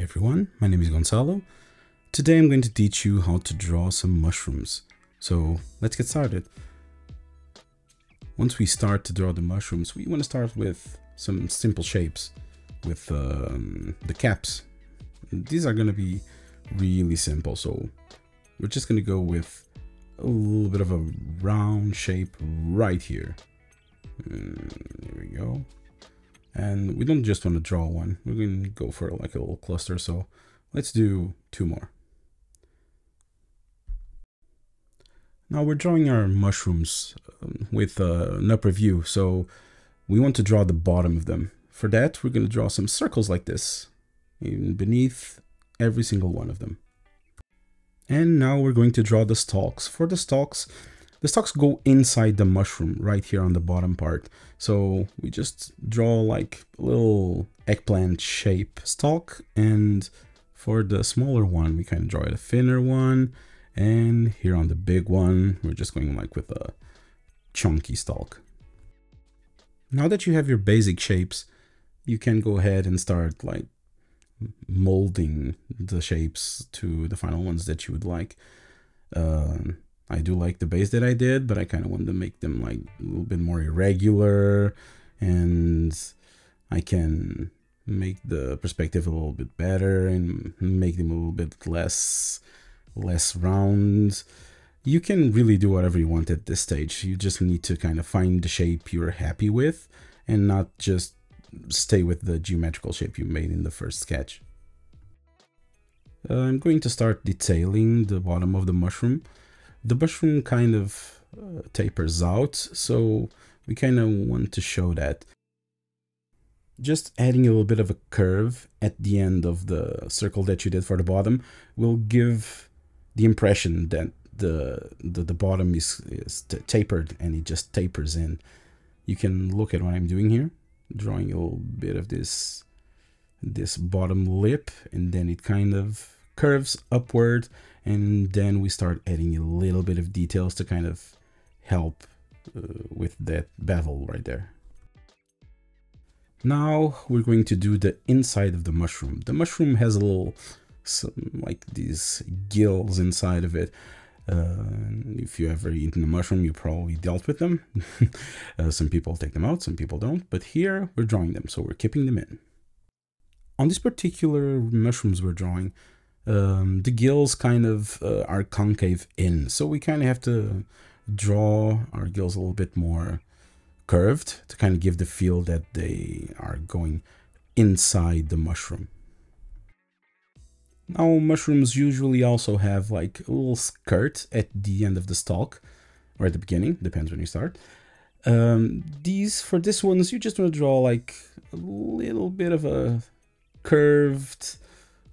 Hi everyone, my name is Gonzalo. Today I'm going to teach you how to draw some mushrooms. So let's get started. Once we start to draw the mushrooms, we want to start with some simple shapes with um, the caps. These are going to be really simple, so we're just going to go with a little bit of a round shape right here. Mm, there we go and we don't just want to draw one. We're going to go for like a little cluster. So let's do two more. Now we're drawing our mushrooms um, with uh, an upper view. So we want to draw the bottom of them. For that we're going to draw some circles like this in beneath every single one of them. And now we're going to draw the stalks. For the stalks the stalks go inside the mushroom right here on the bottom part. So we just draw like a little eggplant shape stalk and for the smaller one we kind of draw a thinner one and here on the big one we're just going like with a chunky stalk. Now that you have your basic shapes you can go ahead and start like molding the shapes to the final ones that you would like. Uh, I do like the base that I did, but I kind of wanted to make them like a little bit more irregular and I can make the perspective a little bit better and make them a little bit less less round. You can really do whatever you want at this stage. You just need to kind of find the shape you're happy with and not just stay with the geometrical shape you made in the first sketch. Uh, I'm going to start detailing the bottom of the mushroom the mushroom kind of uh, tapers out, so we kind of want to show that. Just adding a little bit of a curve at the end of the circle that you did for the bottom will give the impression that the the, the bottom is, is tapered and it just tapers in. You can look at what I'm doing here, drawing a little bit of this this bottom lip and then it kind of curves upward and then we start adding a little bit of details to kind of help uh, with that bevel right there. Now we're going to do the inside of the mushroom. The mushroom has a little, some, like these gills inside of it. Uh, if you ever eaten a mushroom, you probably dealt with them. uh, some people take them out, some people don't. But here we're drawing them, so we're keeping them in. On these particular mushrooms we're drawing, um, the gills kind of uh, are concave in. So we kind of have to draw our gills a little bit more curved to kind of give the feel that they are going inside the mushroom. Now mushrooms usually also have like a little skirt at the end of the stalk or at the beginning, depends when you start. Um, these, for this ones, you just want to draw like a little bit of a curved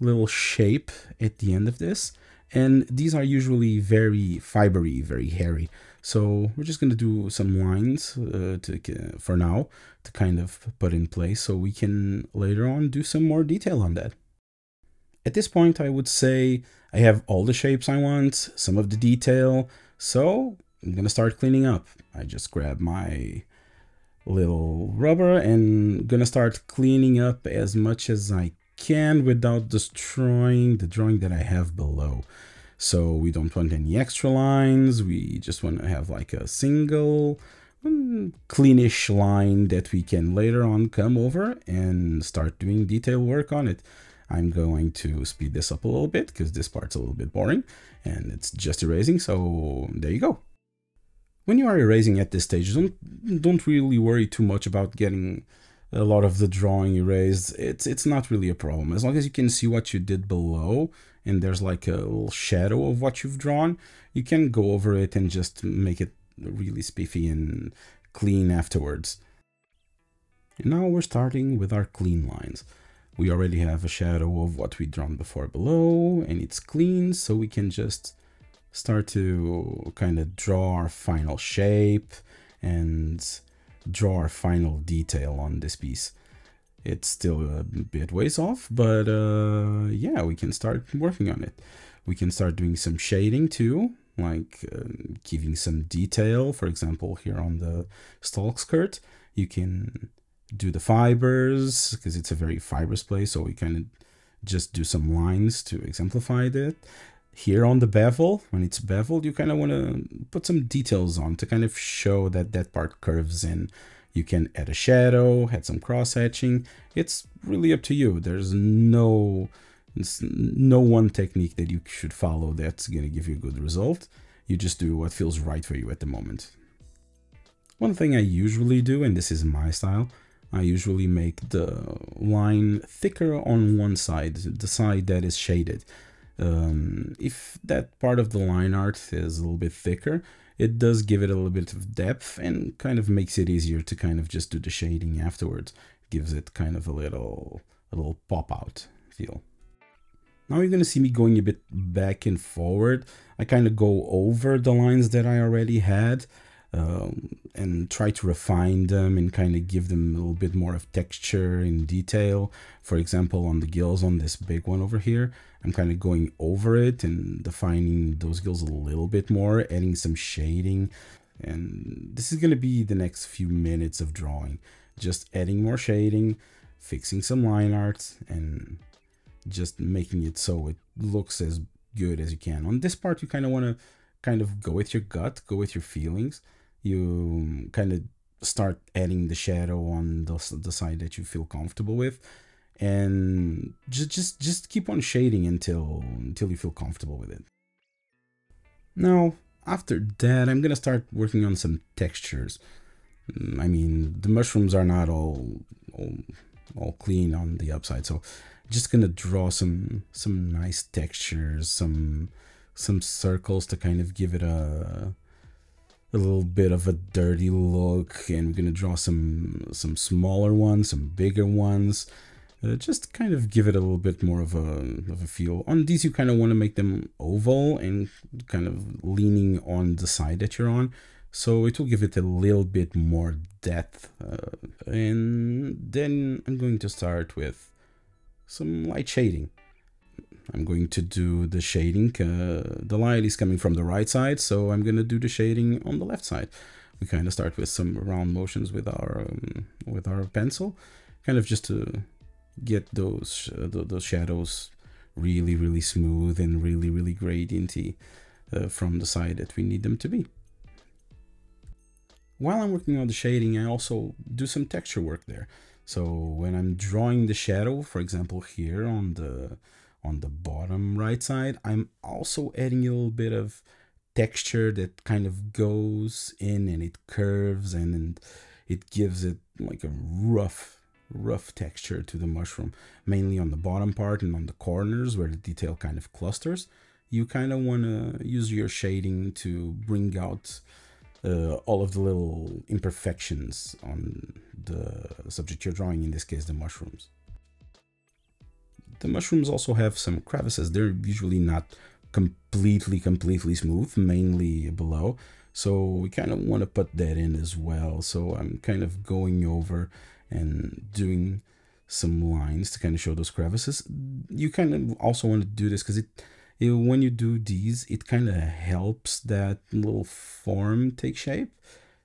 little shape at the end of this. And these are usually very fibery, very hairy. So we're just going to do some lines uh, to, for now to kind of put in place so we can later on do some more detail on that. At this point, I would say I have all the shapes I want, some of the detail. So I'm going to start cleaning up. I just grab my little rubber and going to start cleaning up as much as I can without destroying the drawing that I have below. So we don't want any extra lines. We just want to have like a single um, cleanish line that we can later on come over and start doing detail work on it. I'm going to speed this up a little bit because this part's a little bit boring and it's just erasing. So there you go. When you are erasing at this stage, don't, don't really worry too much about getting a lot of the drawing erased, it's it's not really a problem. As long as you can see what you did below and there's like a little shadow of what you've drawn, you can go over it and just make it really spiffy and clean afterwards. And now we're starting with our clean lines. We already have a shadow of what we drawn before below and it's clean so we can just start to kind of draw our final shape and draw our final detail on this piece. It's still a bit ways off, but uh, yeah, we can start working on it. We can start doing some shading too, like uh, giving some detail. For example, here on the stalk skirt, you can do the fibers because it's a very fibrous place. So we can just do some lines to exemplify that. Here on the bevel, when it's beveled, you kind of want to put some details on to kind of show that that part curves in. You can add a shadow, add some cross hatching. It's really up to you. There's no no one technique that you should follow that's going to give you a good result. You just do what feels right for you at the moment. One thing I usually do, and this is my style, I usually make the line thicker on one side, the side that is shaded. Um, if that part of the line art is a little bit thicker, it does give it a little bit of depth and kind of makes it easier to kind of just do the shading afterwards. It gives it kind of a little, a little pop out feel. Now you're going to see me going a bit back and forward. I kind of go over the lines that I already had um, and try to refine them and kind of give them a little bit more of texture and detail. For example, on the gills on this big one over here, I'm kind of going over it and defining those gills a little bit more, adding some shading. And this is going to be the next few minutes of drawing. Just adding more shading, fixing some line art, and just making it so it looks as good as you can. On this part, you kind of want to kind of go with your gut, go with your feelings. You kind of start adding the shadow on the, the side that you feel comfortable with. And just just just keep on shading until until you feel comfortable with it. Now after that i'm gonna start working on some textures. Mm, i mean the mushrooms are not all all, all clean on the upside so just gonna draw some some nice textures, some some circles to kind of give it a a little bit of a dirty look, and we're gonna draw some some smaller ones, some bigger ones. Uh, just kind of give it a little bit more of a of a feel. On these, you kind of want to make them oval and kind of leaning on the side that you're on, so it will give it a little bit more depth. Uh, and then I'm going to start with some light shading. I'm going to do the shading. Uh, the light is coming from the right side, so I'm going to do the shading on the left side. We kind of start with some round motions with our um, with our pencil, kind of just to get those uh, those shadows really really smooth and really really gradienty uh, from the side that we need them to be. While I'm working on the shading, I also do some texture work there. So when I'm drawing the shadow, for example, here on the on the bottom right side, I'm also adding a little bit of texture that kind of goes in and it curves and, and it gives it like a rough rough texture to the mushroom mainly on the bottom part and on the corners where the detail kind of clusters you kind of want to use your shading to bring out uh, all of the little imperfections on the subject you're drawing, in this case the mushrooms. The mushrooms also have some crevices. They're usually not completely, completely smooth, mainly below. So we kind of want to put that in as well. So I'm kind of going over and doing some lines to kind of show those crevices. You kind of also want to do this because it it, when you do these, it kind of helps that little form take shape.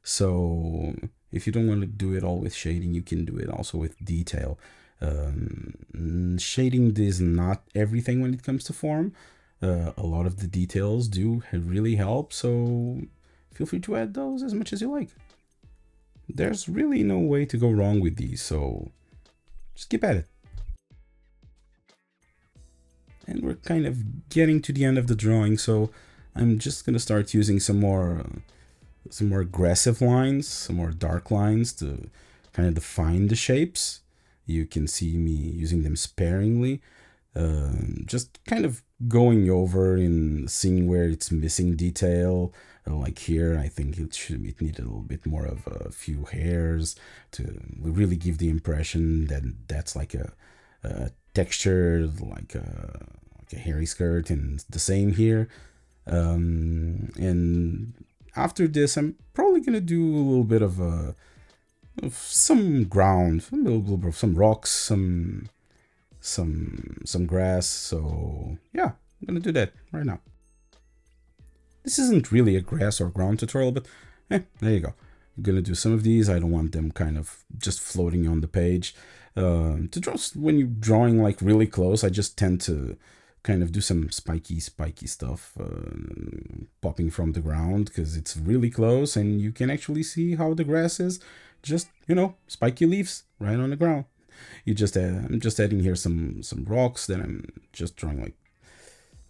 So if you don't want to do it all with shading, you can do it also with detail. Um, shading is not everything when it comes to form. Uh, a lot of the details do really help, so feel free to add those as much as you like. There's really no way to go wrong with these, so just keep at it and we're kind of getting to the end of the drawing so I'm just gonna start using some more uh, some more aggressive lines some more dark lines to kind of define the shapes you can see me using them sparingly uh, just kind of going over and seeing where it's missing detail uh, like here I think it should it needed a little bit more of a few hairs to really give the impression that that's like a, a texture like a a hairy skirt and the same here. Um, and after this, I'm probably gonna do a little bit of a some ground, some rocks, some some some grass. So yeah, I'm gonna do that right now. This isn't really a grass or ground tutorial, but eh, there you go. I'm gonna do some of these. I don't want them kind of just floating on the page. Uh, to draw when you're drawing like really close, I just tend to kind of do some spiky, spiky stuff uh, popping from the ground because it's really close and you can actually see how the grass is. Just you know, spiky leaves right on the ground. You just add, I'm just adding here some some rocks. Then I'm just drawing like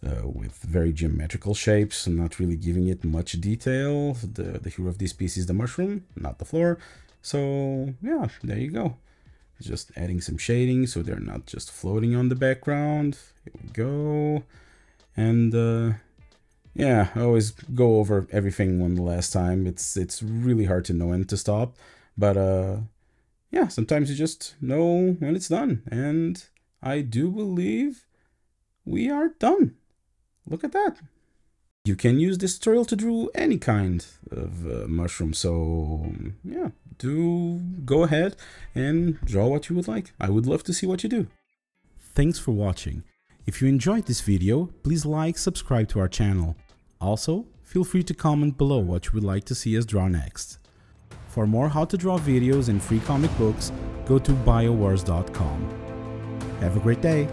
uh, with very geometrical shapes and not really giving it much detail. The, the hero of this piece is the mushroom, not the floor. So yeah, there you go. Just adding some shading so they're not just floating on the background. Here we go. And uh, yeah, I always go over everything one last time. It's it's really hard to know when to stop. But uh, yeah, sometimes you just know when it's done. And I do believe we are done. Look at that. You can use this tutorial to draw any kind of uh, mushroom. So yeah, do go ahead and draw what you would like. I would love to see what you do. Thanks for watching. If you enjoyed this video, please like, subscribe to our channel. Also, feel free to comment below what you would like to see us draw next. For more how to draw videos and free comic books, go to biowars.com. Have a great day!